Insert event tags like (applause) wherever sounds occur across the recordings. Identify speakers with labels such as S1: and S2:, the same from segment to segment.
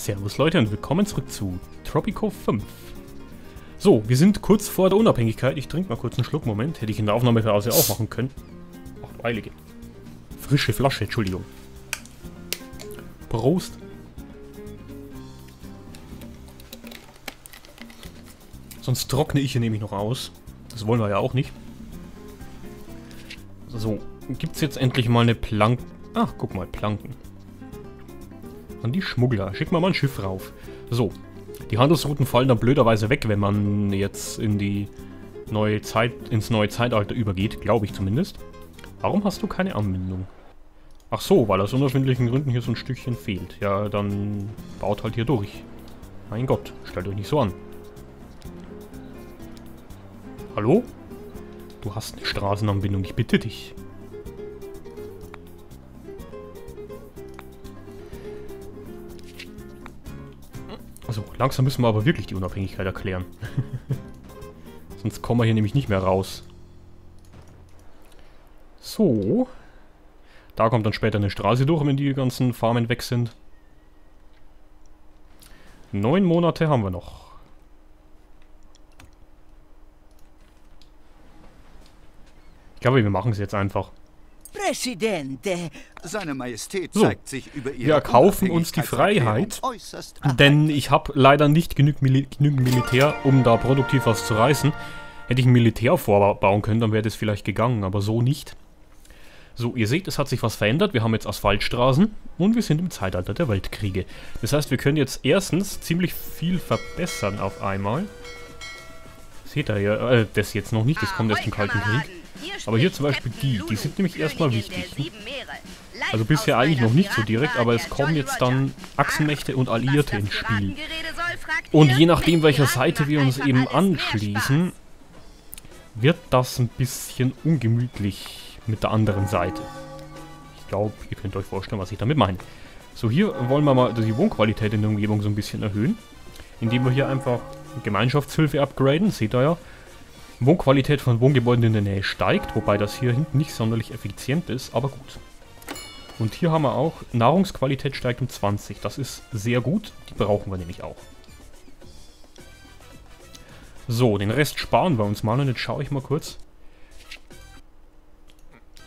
S1: Servus Leute und willkommen zurück zu Tropico 5. So, wir sind kurz vor der Unabhängigkeit. Ich trinke mal kurz einen Schluck. Moment, hätte ich in der Aufnahmepause auch machen können. Ach, du Eilige. Frische Flasche, Entschuldigung. Prost. Sonst trockne ich hier nämlich noch aus. Das wollen wir ja auch nicht. So, gibt es jetzt endlich mal eine Plank... Ach, guck mal, Planken. An die Schmuggler. Schick mal mal ein Schiff rauf. So. Die Handelsrouten fallen dann blöderweise weg, wenn man jetzt in die neue Zeit, ins neue Zeitalter übergeht. Glaube ich zumindest. Warum hast du keine Anbindung? Ach so, weil aus unerfindlichen Gründen hier so ein Stückchen fehlt. Ja, dann baut halt hier durch. Mein Gott, stellt euch nicht so an. Hallo? Du hast eine Straßenanbindung, ich bitte dich. Also, langsam müssen wir aber wirklich die Unabhängigkeit erklären. (laughs) Sonst kommen wir hier nämlich nicht mehr raus. So. Da kommt dann später eine Straße durch, wenn die ganzen Farmen weg sind. Neun Monate haben wir noch. Ich glaube, wir machen es jetzt einfach.
S2: Präsidente, seine Majestät
S1: So,
S2: zeigt sich über ihre
S1: wir erkaufen uns die Freiheit, Denn ich habe leider nicht genug Mili genügend Militär, um da produktiv was zu reißen. Hätte ich ein Militär vorbauen können, dann wäre das vielleicht gegangen, aber so nicht. So, ihr seht, es hat sich was verändert. Wir haben jetzt Asphaltstraßen und wir sind im Zeitalter der Weltkriege. Das heißt, wir können jetzt erstens ziemlich viel verbessern auf einmal. Seht ihr ja, äh, das jetzt noch nicht, das kommt erst im Kalten Krieg. Aber hier zum Beispiel die, die sind nämlich erstmal wichtig. Also bisher eigentlich noch nicht so direkt, aber es kommen jetzt dann Achsenmächte und Alliierte ins Spiel. Und je nachdem, welcher Seite wir uns eben anschließen, wird das ein bisschen ungemütlich mit der anderen Seite. Ich glaube, ihr könnt euch vorstellen, was ich damit meine. So, hier wollen wir mal die Wohnqualität in der Umgebung so ein bisschen erhöhen, indem wir hier einfach Gemeinschaftshilfe upgraden, seht ihr ja. Wohnqualität von Wohngebäuden in der Nähe steigt, wobei das hier hinten nicht sonderlich effizient ist, aber gut. Und hier haben wir auch, Nahrungsqualität steigt um 20. Das ist sehr gut, die brauchen wir nämlich auch. So, den Rest sparen wir uns mal und jetzt schaue ich mal kurz.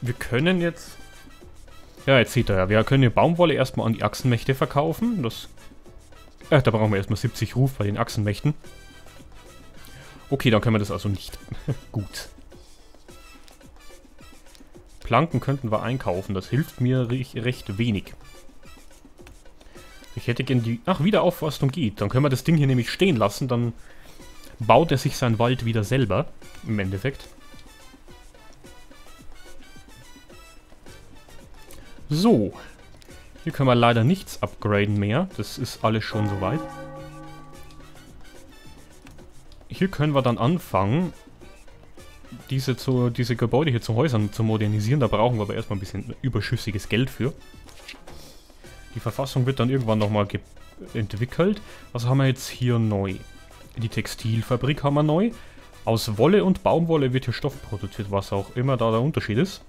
S1: Wir können jetzt... Ja, jetzt seht ihr ja, wir können die Baumwolle erstmal an die Achsenmächte verkaufen. Das... Ach, da brauchen wir erstmal 70 Ruf bei den Achsenmächten. Okay, dann können wir das also nicht. (laughs) Gut. Planken könnten wir einkaufen. Das hilft mir recht, wenig. Ich hätte gern die... Ach, Wiederaufforstung geht. Dann können wir das Ding hier nämlich stehen lassen. Dann baut er sich seinen Wald wieder selber. Im Endeffekt. So. Hier können wir leider nichts upgraden mehr. Das ist alles schon soweit. Hier können wir dann anfangen, diese, zu, diese Gebäude hier zu Häusern zu modernisieren. Da brauchen wir aber erstmal ein bisschen überschüssiges Geld für. Die Verfassung wird dann irgendwann nochmal entwickelt. Was haben wir jetzt hier neu? Die Textilfabrik haben wir neu. Aus Wolle und Baumwolle wird hier Stoff produziert, was auch immer da der Unterschied ist.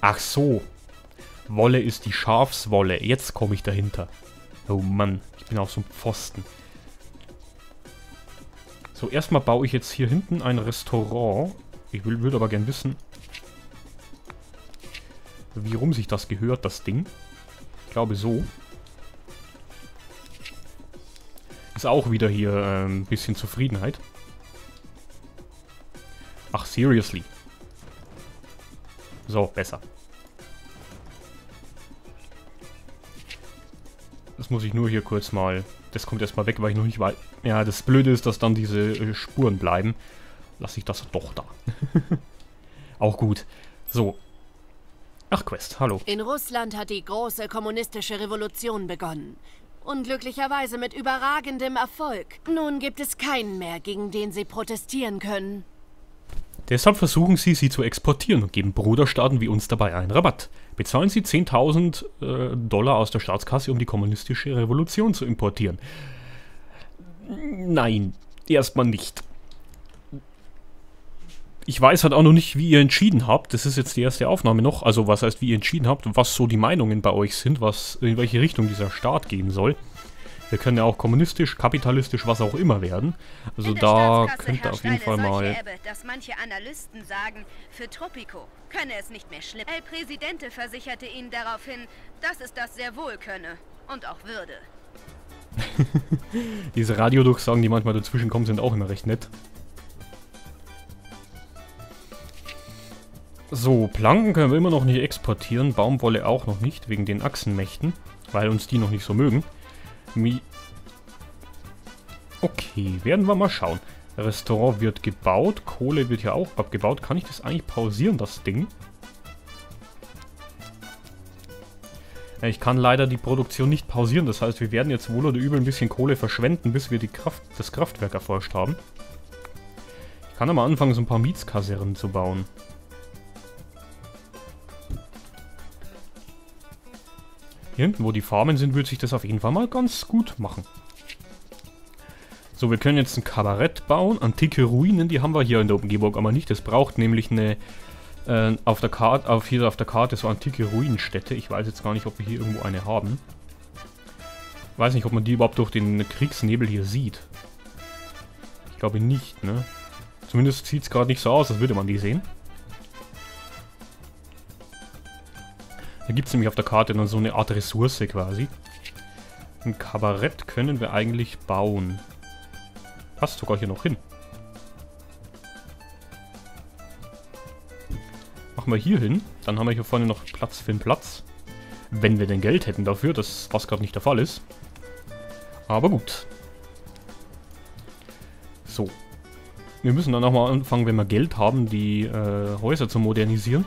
S1: Ach so. Wolle ist die Schafswolle. Jetzt komme ich dahinter. Oh Mann, ich bin auf so einem Pfosten. So, erstmal baue ich jetzt hier hinten ein Restaurant. Ich würde aber gern wissen, wie rum sich das gehört, das Ding. Ich glaube so. Ist auch wieder hier äh, ein bisschen Zufriedenheit. Ach, seriously. So, besser. Das muss ich nur hier kurz mal... Das kommt erstmal weg, weil ich noch nicht weiß... Ja, das Blöde ist, dass dann diese äh, Spuren bleiben. Lass ich das doch da. (laughs) Auch gut. So. Ach, Quest, hallo.
S3: In Russland hat die große kommunistische Revolution begonnen. Unglücklicherweise mit überragendem Erfolg. Nun gibt es keinen mehr, gegen den sie protestieren können.
S1: Deshalb versuchen sie, sie zu exportieren und geben Bruderstaaten wie uns dabei einen Rabatt. Bezahlen sie 10.000 äh, Dollar aus der Staatskasse, um die kommunistische Revolution zu importieren. Nein, erstmal nicht. ich weiß halt auch noch nicht, wie ihr entschieden habt. Das ist jetzt die erste Aufnahme noch. Also was heißt, wie ihr entschieden habt, was so die Meinungen bei euch sind, was in welche Richtung dieser Staat gehen soll. Wir können ja auch kommunistisch, kapitalistisch, was auch immer werden. Also da könnt ihr auf jeden Fall mal... Ebbe,
S3: dass manche Analysten sagen, für Tropico könne es nicht mehr schlimm. El Presidente versicherte ihnen daraufhin, dass es das sehr wohl könne und auch würde. (laughs)
S1: Diese Radiodurchsagen, die manchmal dazwischen kommen, sind auch immer recht nett. So, Planken können wir immer noch nicht exportieren, Baumwolle auch noch nicht, wegen den Achsenmächten, weil uns die noch nicht so mögen. Okay, werden wir mal schauen. Restaurant wird gebaut, Kohle wird ja auch abgebaut. Kann ich das eigentlich pausieren, das Ding? Ich kann leider die Produktion nicht pausieren, das heißt, wir werden jetzt wohl oder übel ein bisschen Kohle verschwenden, bis wir die Kraft, das Kraftwerk erforscht haben. Ich kann aber anfangen, so ein paar Mietskasernen zu bauen. Hinten, wo die Farmen sind, würde sich das auf jeden Fall mal ganz gut machen. So, wir können jetzt ein Kabarett bauen. Antike Ruinen, die haben wir hier in der Umgebung aber nicht. Es braucht nämlich eine äh, auf der Karte, auf hier auf der Karte so antike Ruinenstädte. Ich weiß jetzt gar nicht, ob wir hier irgendwo eine haben. Weiß nicht, ob man die überhaupt durch den Kriegsnebel hier sieht. Ich glaube nicht, ne? Zumindest sieht es gerade nicht so aus, als würde man die sehen. Da gibt es nämlich auf der Karte dann so eine Art Ressource quasi. Ein Kabarett können wir eigentlich bauen. Passt sogar hier noch hin. Machen wir hier hin. Dann haben wir hier vorne noch Platz für den Platz. Wenn wir denn Geld hätten dafür, das was gerade nicht der Fall ist. Aber gut. So. Wir müssen dann auch mal anfangen, wenn wir Geld haben, die äh, Häuser zu modernisieren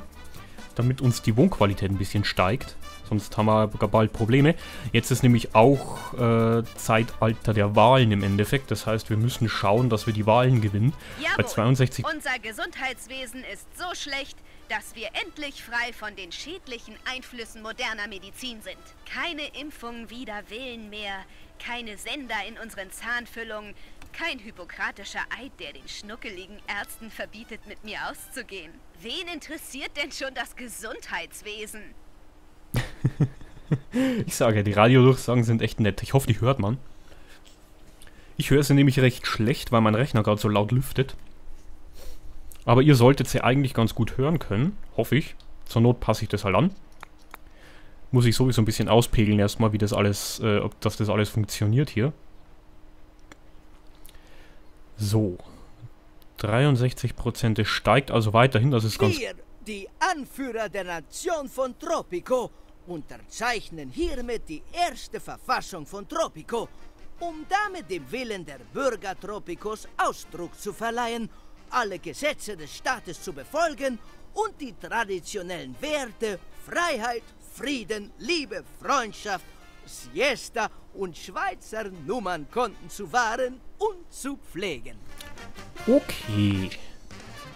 S1: damit uns die Wohnqualität ein bisschen steigt. Sonst haben wir bald Probleme. Jetzt ist nämlich auch äh, Zeitalter der Wahlen im Endeffekt. Das heißt, wir müssen schauen, dass wir die Wahlen gewinnen.
S3: Jawohl. Bei 62 unser Gesundheitswesen ist so schlecht, dass wir endlich frei von den schädlichen Einflüssen moderner Medizin sind. Keine Impfung wider Willen mehr, keine Sender in unseren Zahnfüllungen, kein hypokratischer Eid, der den schnuckeligen Ärzten verbietet, mit mir auszugehen. Wen interessiert denn schon das Gesundheitswesen? (laughs)
S1: ich sage die Radiodurchsagen sind echt nett. Ich hoffe, die hört man. Ich höre sie nämlich recht schlecht, weil mein Rechner gerade so laut lüftet. Aber ihr solltet sie eigentlich ganz gut hören können, hoffe ich. Zur Not passe ich das halt an. Muss ich sowieso ein bisschen auspegeln erstmal, wie das alles, äh, ob das, das alles funktioniert hier. So. 63%. Es steigt also weiterhin, das ist ganz...
S2: Wir, die Anführer der Nation von Tropico, unterzeichnen hiermit die erste Verfassung von Tropico, um damit dem Willen der Bürger Tropicos Ausdruck zu verleihen, alle Gesetze des Staates zu befolgen und die traditionellen Werte Freiheit, Frieden, Liebe, Freundschaft, Siesta und Schweizer Nummernkonten zu wahren und zu pflegen.
S1: Okay.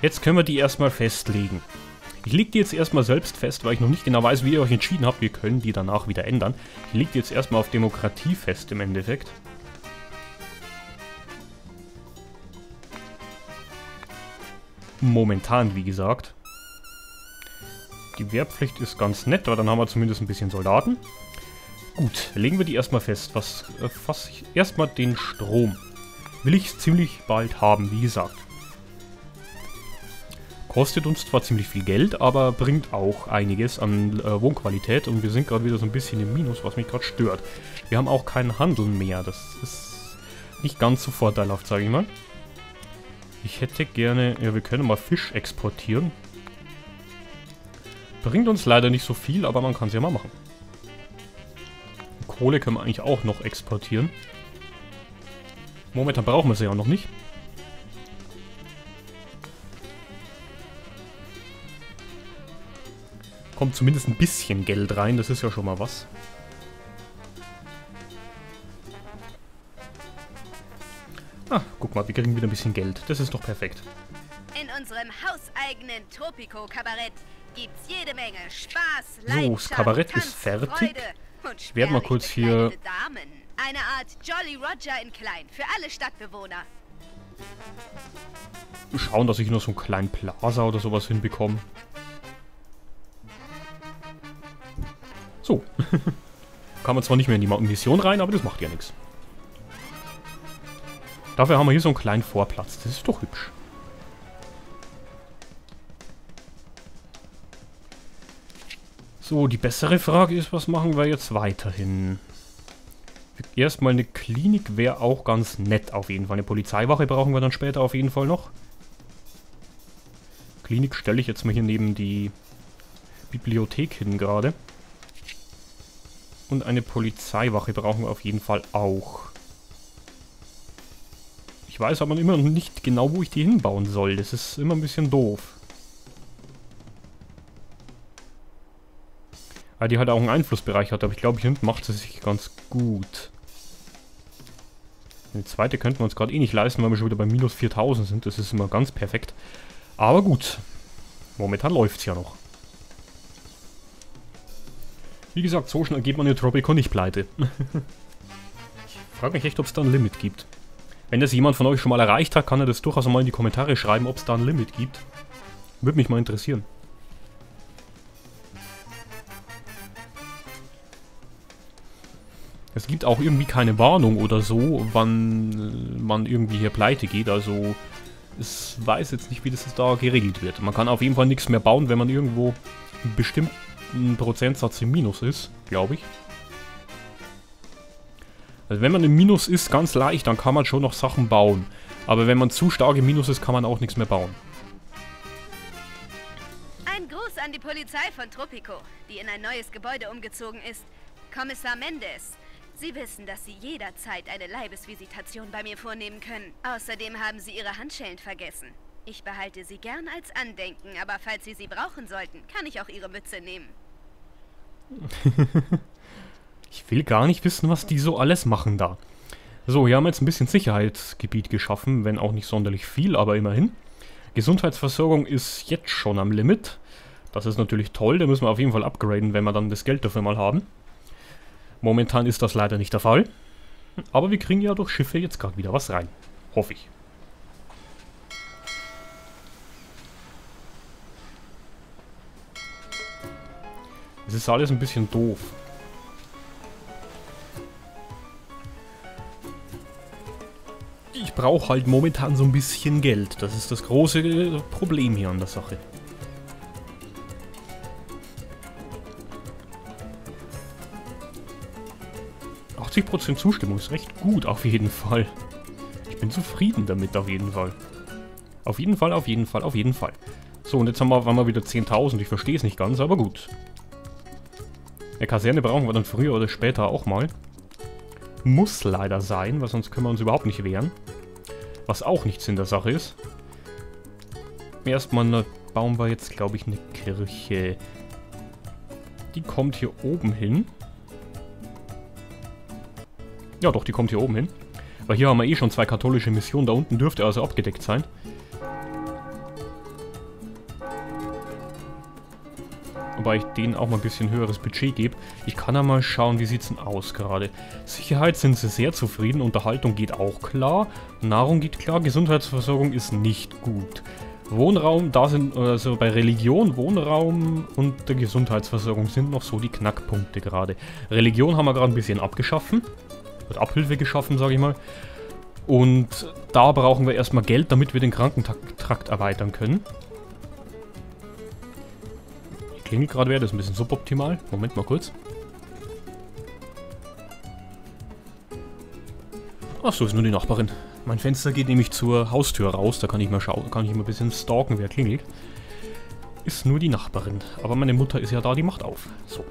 S1: Jetzt können wir die erstmal festlegen. Ich lege die jetzt erstmal selbst fest, weil ich noch nicht genau weiß, wie ihr euch entschieden habt. Wir können die danach wieder ändern. Ich lege die jetzt erstmal auf Demokratie fest im Endeffekt. Momentan, wie gesagt. Die Wehrpflicht ist ganz nett, aber dann haben wir zumindest ein bisschen Soldaten. Gut, legen wir die erstmal fest. Was, äh, was erstmal den Strom. Will ich ziemlich bald haben, wie gesagt. Kostet uns zwar ziemlich viel Geld, aber bringt auch einiges an äh, Wohnqualität und wir sind gerade wieder so ein bisschen im Minus, was mich gerade stört. Wir haben auch keinen Handel mehr, das ist nicht ganz so vorteilhaft, sage ich mal. Ich hätte gerne, ja wir können mal Fisch exportieren. Bringt uns leider nicht so viel, aber man kann es ja mal machen. Kohle können wir eigentlich auch noch exportieren. Momentan brauchen wir sie ja noch nicht. Kommt zumindest ein bisschen Geld rein, das ist ja schon mal was. Ah, guck mal, wir kriegen wieder ein bisschen Geld. Das ist doch perfekt.
S3: In unserem hauseigenen Tropico-Kabarett gibt's jede Menge Spaß, Leidenschaft, So,
S1: das Kabarett
S3: Tanz,
S1: ist fertig. Ich werde mal kurz hier...
S3: Eine Art Jolly Roger in klein, für alle Stadtbewohner.
S1: schauen, dass ich nur so einen kleinen Plaza oder sowas hinbekomme. So. (laughs) Kann man zwar nicht mehr in die Mission rein, aber das macht ja nichts. Dafür haben wir hier so einen kleinen Vorplatz. Das ist doch hübsch. So, die bessere Frage ist, was machen wir jetzt weiterhin? Erstmal eine Klinik wäre auch ganz nett auf jeden Fall. Eine Polizeiwache brauchen wir dann später auf jeden Fall noch. Klinik stelle ich jetzt mal hier neben die Bibliothek hin gerade. Und eine Polizeiwache brauchen wir auf jeden Fall auch. Ich weiß aber immer noch nicht genau, wo ich die hinbauen soll. Das ist immer ein bisschen doof. Weil die halt auch einen Einflussbereich hat, aber ich glaube, hier hinten macht sie sich ganz gut. Eine zweite könnten wir uns gerade eh nicht leisten, weil wir schon wieder bei minus 4000 sind. Das ist immer ganz perfekt. Aber gut. Momentan läuft es ja noch. Wie gesagt, so schnell geht man in Tropico nicht pleite. (laughs) ich frage mich echt, ob es da ein Limit gibt. Wenn das jemand von euch schon mal erreicht hat, kann er das durchaus mal in die Kommentare schreiben, ob es da ein Limit gibt. Würde mich mal interessieren. Es gibt auch irgendwie keine Warnung oder so, wann man irgendwie hier pleite geht. Also, ich weiß jetzt nicht, wie das da geregelt wird. Man kann auf jeden Fall nichts mehr bauen, wenn man irgendwo einen bestimmten Prozentsatz im Minus ist, glaube ich. Also wenn man im Minus ist, ganz leicht, dann kann man schon noch Sachen bauen. Aber wenn man zu stark im Minus ist, kann man auch nichts mehr bauen.
S3: Ein Gruß an die Polizei von Tropico, die in ein neues Gebäude umgezogen ist. Kommissar Mendes. Sie wissen, dass Sie jederzeit eine Leibesvisitation bei mir vornehmen können. Außerdem haben Sie Ihre Handschellen vergessen. Ich behalte sie gern als Andenken, aber falls Sie sie brauchen sollten, kann ich auch Ihre Mütze nehmen. (laughs)
S1: Ich will gar nicht wissen, was die so alles machen da. So, hier haben wir jetzt ein bisschen Sicherheitsgebiet geschaffen, wenn auch nicht sonderlich viel, aber immerhin. Gesundheitsversorgung ist jetzt schon am Limit. Das ist natürlich toll, da müssen wir auf jeden Fall upgraden, wenn wir dann das Geld dafür mal haben. Momentan ist das leider nicht der Fall. Aber wir kriegen ja durch Schiffe jetzt gerade wieder was rein. Hoffe ich. Es ist alles ein bisschen doof. Ich brauche halt momentan so ein bisschen Geld. Das ist das große Problem hier an der Sache. 80% Zustimmung ist recht gut, auf jeden Fall. Ich bin zufrieden damit, auf jeden Fall. Auf jeden Fall, auf jeden Fall, auf jeden Fall. So, und jetzt haben wir, waren wir wieder 10.000. Ich verstehe es nicht ganz, aber gut. Eine Kaserne brauchen wir dann früher oder später auch mal. Muss leider sein, weil sonst können wir uns überhaupt nicht wehren. Was auch nichts in der Sache ist. Erstmal ne, bauen wir jetzt, glaube ich, eine Kirche. Die kommt hier oben hin. Ja doch, die kommt hier oben hin. Weil hier haben wir eh schon zwei katholische Missionen. Da unten dürfte also abgedeckt sein. Wobei ich denen auch mal ein bisschen höheres Budget gebe. Ich kann ja mal schauen, wie sieht es denn aus gerade. Sicherheit sind sie sehr zufrieden, Unterhaltung geht auch klar, Nahrung geht klar, Gesundheitsversorgung ist nicht gut. Wohnraum, da sind, also bei Religion, Wohnraum und der Gesundheitsversorgung sind noch so die Knackpunkte gerade. Religion haben wir gerade ein bisschen abgeschaffen. Wird Abhilfe geschaffen, sage ich mal. Und da brauchen wir erstmal Geld, damit wir den Krankentrakt erweitern können. Die klingelt gerade wäre das ein bisschen suboptimal. Moment mal kurz. Achso, ist nur die Nachbarin. Mein Fenster geht nämlich zur Haustür raus, da kann ich mal schauen, kann ich mal ein bisschen stalken, wer klingelt. Ist nur die Nachbarin. Aber meine Mutter ist ja da, die macht auf. So.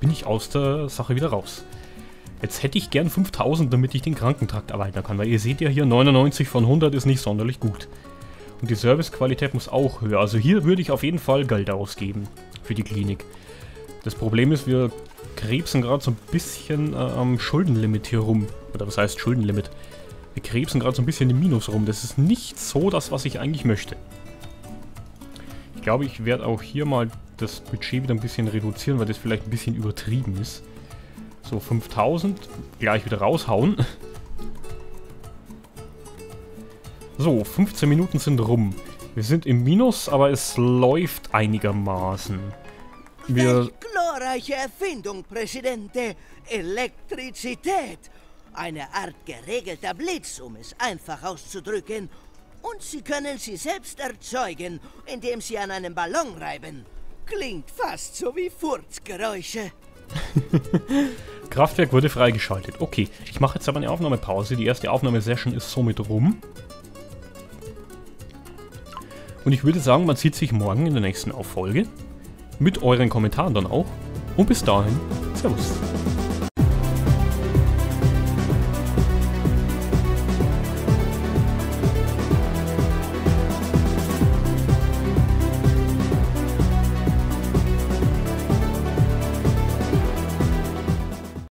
S1: Bin ich aus der Sache wieder raus. Jetzt hätte ich gern 5000, damit ich den Krankentrakt erweitern kann, weil ihr seht ja hier, 99 von 100 ist nicht sonderlich gut. Und die Servicequalität muss auch höher. Also hier würde ich auf jeden Fall Geld ausgeben für die Klinik. Das Problem ist, wir krebsen gerade so ein bisschen äh, am Schuldenlimit hier rum. Oder was heißt Schuldenlimit? Wir krebsen gerade so ein bisschen im Minus rum. Das ist nicht so das, was ich eigentlich möchte. Ich glaube, ich werde auch hier mal das Budget wieder ein bisschen reduzieren, weil das vielleicht ein bisschen übertrieben ist. So, 5000. Gleich wieder raushauen. So, 15 Minuten sind rum. Wir sind im Minus, aber es läuft einigermaßen.
S2: Wir... Glorreiche Erfindung, Präsidente! Elektrizität! Eine Art geregelter Blitz, um es einfach auszudrücken. Und Sie können sie selbst erzeugen, indem Sie an einem Ballon reiben. Klingt fast so wie Furzgeräusche. (laughs)
S1: Kraftwerk wurde freigeschaltet. Okay, ich mache jetzt aber eine Aufnahmepause. Die erste Aufnahmesession ist somit rum. Und ich würde sagen, man sieht sich morgen in der nächsten Auffolge. Mit euren Kommentaren dann auch. Und bis dahin, Servus.